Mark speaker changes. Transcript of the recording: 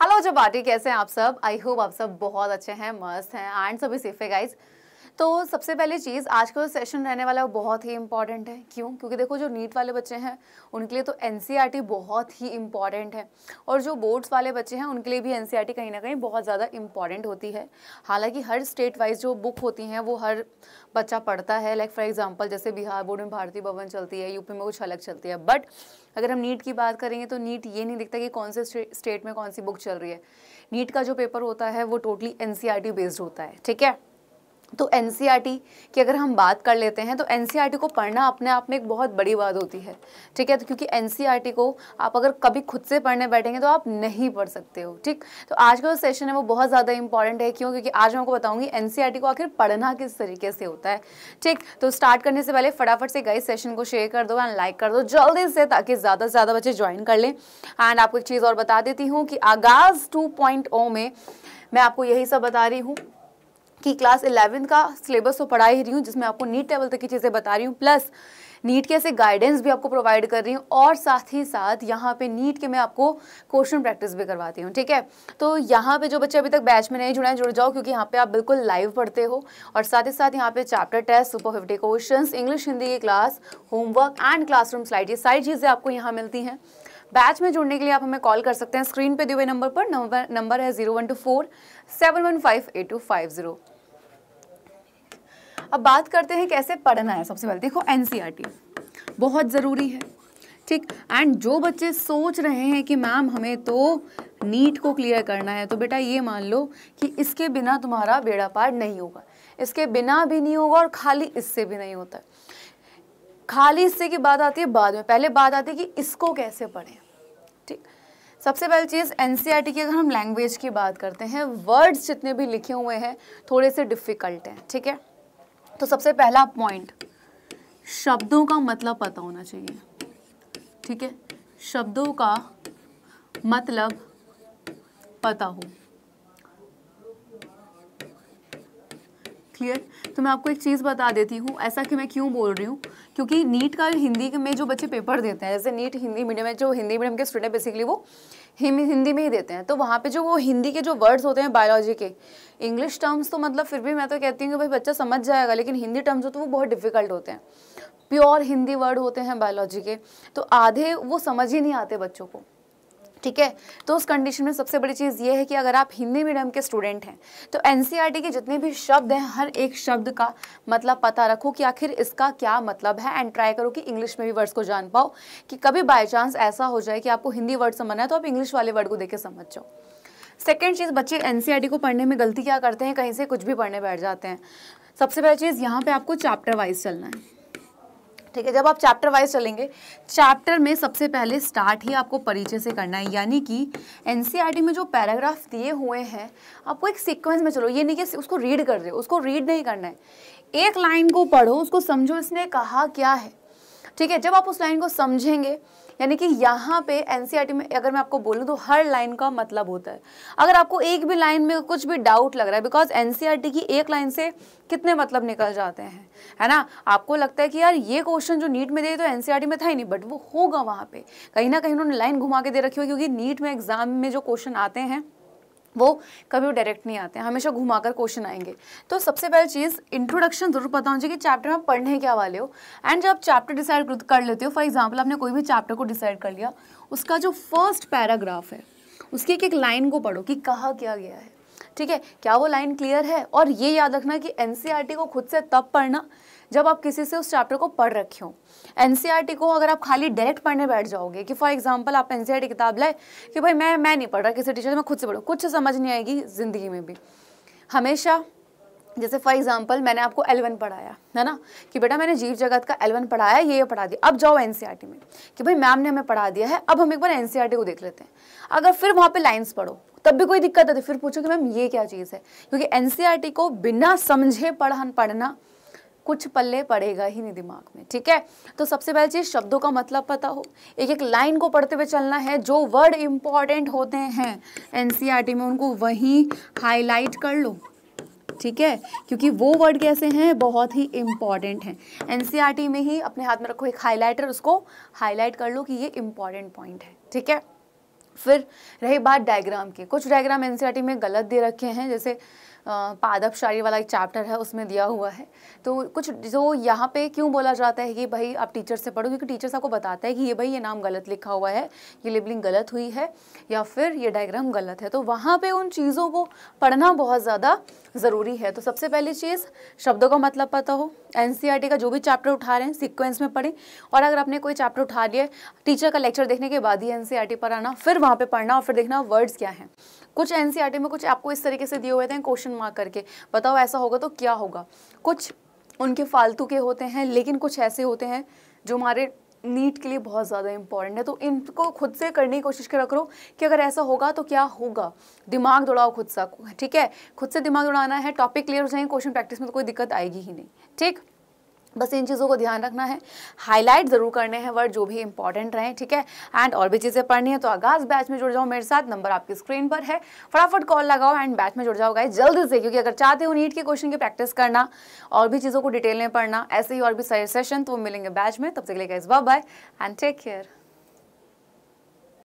Speaker 1: Hello जो party कैसे हैं आप सब? आई होप आप सब बहुत अच्छे हैं, मस्त हैं एंड सभी सेफ़ है गाइज़ तो सबसे पहले चीज़ आज का जो सेशन रहने वाला है वो बहुत ही इंपॉर्टेंट है। क्यों? क्योंकि देखो, जो नीट वाले बच्चे हैं, उनके लिए तो एन e बहुत ही इंपॉर्टेंट है। और जो बोर्ड्स वाले बच्चे हैं, उनके लिए भी एन e कहीं ना कहीं बहुत ज़्यादा इंपॉर्टेंट होती है। हालाँकि हर स्टेट वाइज जो बुक होती हैं, वो हर बच्चा पढ़ता है। लाइक फॉर एग्ज़ाम्पल जैसे बिहार बोर्ड में भारतीय भवन चलती है यूपी में कुछ अलग चलती है। बट अगर हम नीट की बात करेंगे तो नीट ये नहीं दिखता कि कौन से स्टेट में कौन सी बुक चल रही है। नीट का जो पेपर होता है, वो टोटली एन बेस्ड होता है। ठीक है? तो एन e की अगर हम बात कर लेते हैं तो एन e को पढ़ना अपने आप में एक बहुत बड़ी बात होती है। ठीक है? तो क्योंकि एन e को आप अगर कभी खुद से पढ़ने बैठेंगे तो आप नहीं पढ़ सकते हो। ठीक? तो आज का जो सेशन है, वो बहुत ज़्यादा इंपॉर्टेंट है। क्यों? क्योंकि आज मैं आपको बताऊँगी एन को आखिर पढ़ना किस तरीके से होता है। ठीक? तो स्टार्ट करने से पहले फटाफट से गई सेशन को शेयर कर दो एंड लाइक कर दो जल्दी से, ताकि ज़्यादा से ज़्यादा बच्चे ज्वाइन कर लें। एंड आपको एक चीज़ और बता देती हूँ कि आगाज़ टू में मैं आपको यही सब बता रही हूँ। कि क्लास इलेवेंथ का सिलेबस तो पढ़ा ही रही हूँ, जिसमें आपको नीट लेवल तक की चीज़ें बता रही हूँ। प्लस नीट के ऐसे गाइडेंस भी आपको प्रोवाइड कर रही हूँ और साथ ही साथ यहाँ पे नीट के मैं आपको क्वेश्चन प्रैक्टिस भी करवाती हूँ, ठीक है? तो यहाँ पे जो बच्चे अभी तक बैच में नहीं जुड़े हैं, जुड़ जाओ, क्योंकि यहाँ पे आप बिल्कुल लाइव पढ़ते हो और साथ ही साथ यहाँ पे chapter test super fifty question English Hindi की class homework and classroom slide ये सारी चीज़ें आपको यहाँ मिलती हैं। बैच में जुड़ने के लिए आप हमें कॉल कर सकते हैं। स्क्रीन पे दिए हुए नंबर पर नंबर नंबर है zero one two four, seven one five eight two five zero. अब बात करते हैं कैसे पढ़ना है सबसे पहले। देखो एनसीईआरटी e बहुत ज़रूरी है, ठीक? एंड जो बच्चे सोच रहे हैं कि मैम हमें तो नीट को क्लियर करना है तो बेटा ये मान लो कि इसके बिना तुम्हारा बेड़ा पार नहीं होगा। इसके बिना भी नहीं होगा और खाली इससे भी नहीं होता। खाली हिस्से की बात आती है, बाद में। पहले बात आती है कि इसको कैसे पढ़ें, ठीक? सबसे पहली चीज़ एन e की अगर हम लैंग्वेज की बात करते हैं वर्ड्स जितने भी लिखे हुए हैं, थोड़े से डिफ़िकल्ट हैं, ठीक है? तो सबसे पहला पॉइंट शब्दों का मतलब पता होना चाहिए, ठीक है? शब्दों का मतलब पता हो। क्लियर तो मैं आपको एक चीज़ बता देती हूँ, ऐसा कि मैं क्यों बोल रही हूँ? क्योंकि नीट का हिंदी में जो बच्चे पेपर देते हैं, जैसे नीट हिंदी मीडियम में जो हिंदी मीडियम के स्टूडेंट बेसिकली वो हिंदी में ही देते हैं। तो वहाँ पे जो वो हिंदी के जो वर्ड्स होते हैं बायोलॉजी के इंग्लिश टर्म्स तो मतलब फिर भी मैं तो कहती हूँ कि भाई बच्चा समझ जाएगा, लेकिन हिंदी टर्म्स हो तो वो बहुत डिफ़िकल्ट होते हैं। प्योर हिंदी वर्ड होते हैं बायोलॉजी के तो आधे वो समझ ही नहीं आते बच्चों को। ठीक है? तो उस कंडीशन में सबसे बड़ी चीज़ ये है कि अगर आप हिंदी मीडियम के स्टूडेंट हैं तो एन e के जितने भी शब्द हैं, हर एक शब्द का मतलब पता रखो कि आखिर इसका क्या मतलब है एंड ट्राई करो कि इंग्लिश में भी वर्ड्स को जान पाओ कि कभी बाई चांस ऐसा हो जाए कि आपको हिंदी वर्ड समझना है तो आप इंग्लिश वाले वर्ड को देख के समझ जाओ। सेकेंड चीज़, बच्चे एन e को पढ़ने में गलती क्या करते हैं? कहीं से कुछ भी पढ़ने बैठ जाते हैं। सबसे पहली चीज़, यहाँ पर आपको चैप्टर वाइज चलना है। ठीक है, जब आप चैप्टर वाइज चलेंगे चैप्टर में सबसे पहले स्टार्ट ही आपको परिचय से करना है। यानी कि एनसीईआरटी में जो पैराग्राफ दिए हुए हैं, आपको एक सिक्वेंस में चलो, ये नहीं कि उसको रीड कर रहे हो उसको रीड नहीं करना है। एक लाइन को पढ़ो, उसको समझो, इसने कहा क्या है? ठीक है, जब आप उस लाइन को समझेंगे यानी कि यहाँ पे एनसीईआरटी में अगर मैं आपको बोलूँ तो हर लाइन का मतलब होता है। अगर आपको एक भी लाइन में कुछ भी डाउट लग रहा है बिकॉज़ एनसीईआरटी की एक लाइन से कितने मतलब निकल जाते हैं, है ना? आपको लगता है कि यार, ये क्वेश्चन जो नीट में दे तो एनसीईआरटी में था ही नहीं बट वो होगा वहाँ पे। कहीं ना कहीं उन्होंने लाइन घुमा के दे रखी हो क्योंकि नीट में एग्ज़ाम में जो क्वेश्चन आते हैं वो कभी डायरेक्ट नहीं आते हैं हमेशा घुमाकर क्वेश्चन आएँगे। तो सबसे पहले चीज़ इंट्रोडक्शन ज़रूर पता होना चाहिए कि चैप्टर में पढ़ने क्या वाले हो। एंड जब चैप्टर डिसाइड कर लेते हो फॉर एग्ज़ाम्पल आपने कोई भी चैप्टर को डिसाइड कर लिया, उसका जो फ़र्स्ट पैराग्राफ है, उसकी एक एक लाइन को पढ़ो कि कहा क्या गया है। ठीक है? क्या वो लाइन क्लियर है? और ये याद रखना कि एन e को खुद से तब पढ़ना जब आप किसी से उस चैप्टर को पढ़ रखे हो। एन e को अगर आप खाली डायरेक्ट पढ़ने बैठ जाओगे कि फॉर एग्ज़ाम्पल आप एन e किताब लाए कि भाई मैं मैं नहीं पढ़ रहा, किसी टीचर से मैं खुद से पढ़ूँ, कुछ समझ नहीं आएगी ज़िंदगी में भी। हमेशा, जैसे फॉर एग्ज़ाम्पल मैंने आपको एलेवन पढ़ाया, है ना? कि बेटा मैंने जीव जगत का एलेवन पढ़ाया, ये ये पढ़ा दिया। अब जाओ एनसीईआरटी में कि भाई मैम ने हमें पढ़ा दिया है, अब हम एक बार एनसीईआरटी को देख लेते हैं। अगर फिर वहाँ पर लाइन्स पढ़ो तब भी कोई दिक्कत आती फिर पूछो कि मैम ये क्या चीज़ है? क्योंकि एनसीईआरटी को बिना समझे पढ़न, पढ़ना कुछ पल्ले पड़ेगा ही नहीं दिमाग में, ठीक है? तो सबसे पहली चीज़, शब्दों का मतलब पता हो। एक एक लाइन को पढ़ते हुए चलना है, जो वर्ड इंपॉर्टेंट होते हैं एनसीईआरटी में, उनको वहीं हाईलाइट कर लो, ठीक है? क्योंकि वो वर्ड कैसे हैं, बहुत ही इंपॉर्टेंट हैं। एनसीईआरटी में ही अपने हाथ में रखो एक हाईलाइटर, उसको हाईलाइट कर लो कि ये इंपॉर्टेंट पॉइंट है, ठीक है? फिर रही बात डायग्राम की। कुछ डायग्राम एनसीईआरटी में गलत दे रखे हैं जैसे पादप शारी वाला एक चैप्टर है, उसमें दिया हुआ है। तो कुछ जो यहाँ पे क्यों बोला जाता है कि भाई आप टीचर से पढ़ो, क्योंकि टीचर्स आपको बताता है कि ये भाई ये नाम गलत लिखा हुआ है, ये लेबलिंग गलत हुई है, या फिर ये डायग्राम गलत है। तो वहाँ पर उन चीज़ों को पढ़ना बहुत ज़्यादा ज़रूरी है। तो सबसे पहली चीज़, शब्दों का मतलब पता हो। एन का जो भी चैप्टर उठा रहे हैं सिक्वेंस में पढ़ें। और अगर आपने कोई चैप्टर उठा लिया टीचर का लेक्चर देखने के बाद ही एन पर आना, फिर वहाँ पर पढ़ना और फिर देखना वर्ड्स क्या हैं। कुछ एन में कुछ आपको इस तरीके से दिए हुए थे क्वेश्चन मार्क करके। बताओ ऐसा होगा तो क्या होगा? कुछ उनके फालतू के होते हैं, लेकिन कुछ ऐसे होते हैं जो हमारे नीट के लिए बहुत ज़्यादा इंपॉर्टेंट है। तो इनको खुद से करने की कोशिश कर करो कि अगर ऐसा होगा तो क्या होगा? दिमाग दौड़ाओ खुद सा। ठीक है? खुद से दिमाग दौड़ाना है टॉपिक क्लियर हो जाएँगे क्वेश्चन प्रैक्टिस में तो कोई दिक्कत आएगी ही नहीं। ठीक? बस इन चीज़ों को ध्यान रखना है। हाईलाइट ज़रूर करने हैं वर्ड जो भी इंपॉर्टेंट रहें, ठीक है? एंड और भी चीज़ें पढ़नी है तो आगाज़ बैच में जुड़ जाओ मेरे साथ नंबर आपकी स्क्रीन पर है। फटाफट कॉल लगाओ एंड बैच में जुड़ जाओ गाइस जल्दी से, क्योंकि अगर चाहते हो नीट के क्वेश्चन की प्रैक्टिस करना, और भी चीज़ों को डिटेल में पढ़ना, ऐसे ही और भी सारे सेशन तो मिलेंगे बैच में, तब से लेकर bye bye and take care